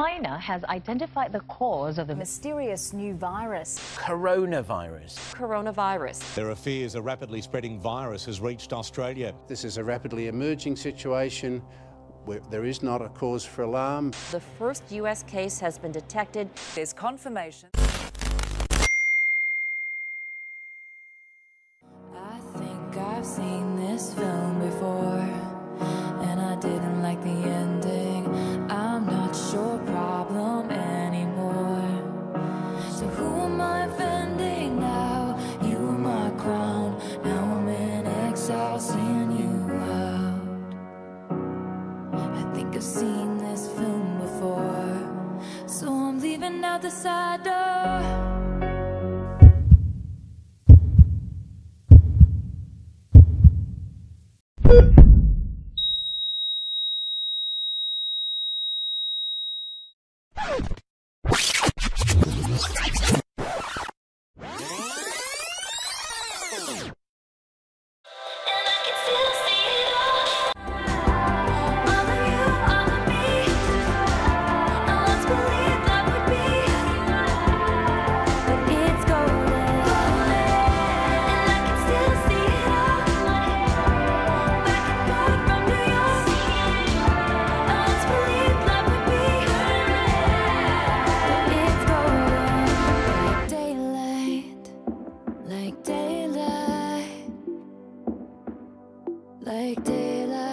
China has identified the cause of the mysterious new virus. Coronavirus. Coronavirus. There are fears a rapidly spreading virus has reached Australia. This is a rapidly emerging situation. Where there is not a cause for alarm. The first U.S. case has been detected. There's confirmation. I think I've seen I've seen this film before, so I'm leaving out the side door. Like daylight.